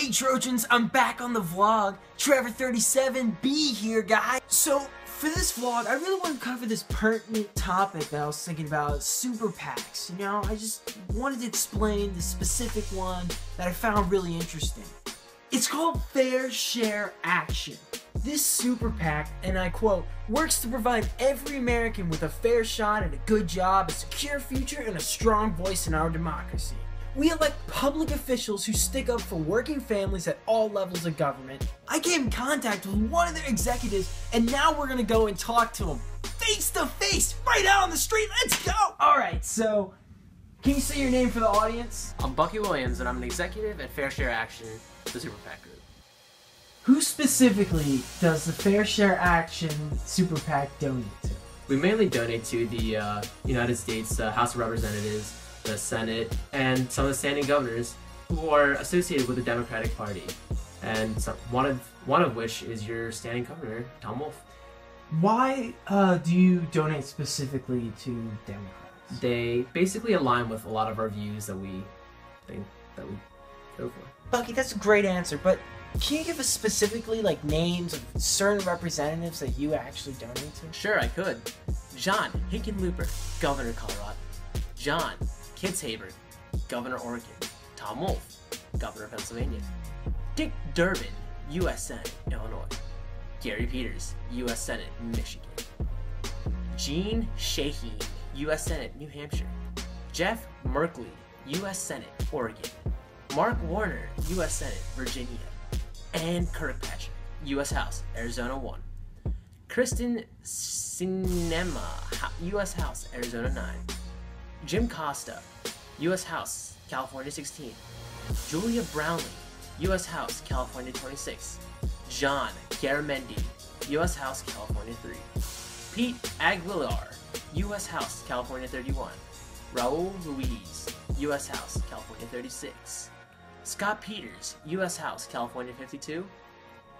Hey Trojans, I'm back on the vlog. Trevor37B here, guys. So, for this vlog, I really want to cover this pertinent topic that I was thinking about, super PACs. You know, I just wanted to explain the specific one that I found really interesting. It's called Fair Share Action. This super PAC, and I quote, works to provide every American with a fair shot at a good job, a secure future, and a strong voice in our democracy. We elect public officials who stick up for working families at all levels of government. I came in contact with one of their executives, and now we're gonna go and talk to him face to face, right out on the street. Let's go! Alright, so can you say your name for the audience? I'm Bucky Williams, and I'm an executive at Fair Share Action, the Super PAC Group. Who specifically does the Fair Share Action Super PAC donate to? We mainly donate to the uh, United States uh, House of Representatives, the Senate, and some of the standing governors who are associated with the Democratic Party, and some, one of one of which is your standing governor, Tom Wolf. Why uh, do you donate specifically to Democrats? They basically align with a lot of our views that we think that we go for. Bucky, that's a great answer, but can you give us specifically like names of certain representatives that you actually donate to? Sure, I could. John Hickenlooper, Governor of Colorado. John Kitzhaber, Governor Oregon. Tom Wolf, Governor Pennsylvania. Dick Durbin, U.S. Senate, Illinois. Gary Peters, U.S. Senate, Michigan. Jeanne Shaheen, U.S. Senate, New Hampshire. Jeff Merkley, U.S. Senate, Oregon. Mark Warner, U.S. Senate, Virginia. Ann Kirkpatrick, U.S. House, Arizona 1. Kyrsten Sinema, U.S. House, Arizona 9. Jim Costa, U.S. House, California 16. Julia Brownley, U.S. House, California 26. John Garamendi, U.S. House, California 3. Pete Aguilar, U.S. House, California 31. Raul Ruiz, U.S. House, California 36. Scott Peters, U.S. House, California 52.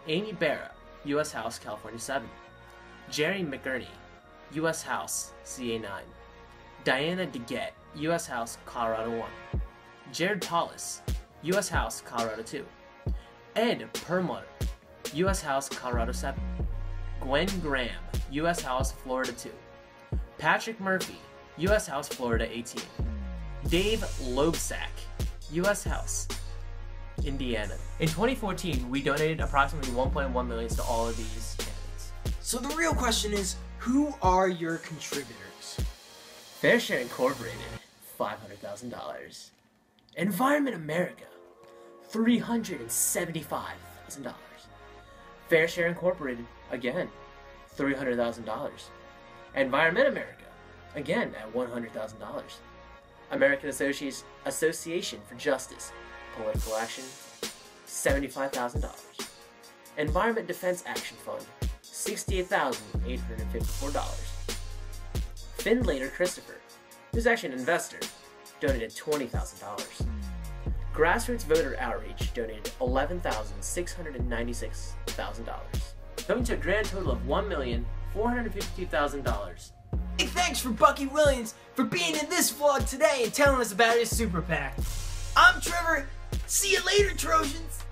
Ami Bera, U.S. House, California 7. Jerry McNerney, U.S. House, CA 9. Diana DeGette, U.S. House, Colorado 1. Jared Tallis, U.S. House, Colorado 2. Ed Perlmutter, U.S. House, Colorado 7. Gwen Graham, U.S. House, Florida 2. Patrick Murphy, U.S. House, Florida 18. Dave Loebsack, U.S. House, Indiana. In 2014, we donated approximately 1.1 million to all of these candidates. So the real question is, who are your contributors? Fair Share Incorporated, $500,000. Environment America, $375,000. Fair Share Incorporated, again, $300,000. Environment America, again at $100,000. American Association Association for Justice, Political Action, $75,000. Environment Defense Action Fund, $68,854. Finlater Christopher, who's actually an investor, donated $20,000. Grassroots Voter Outreach donated $11,696,000, coming to a grand total of $1,452,000. Hey, thanks for Bucky Williams for being in this vlog today and telling us about his super PAC. I'm Trevor. See you later, Trojans.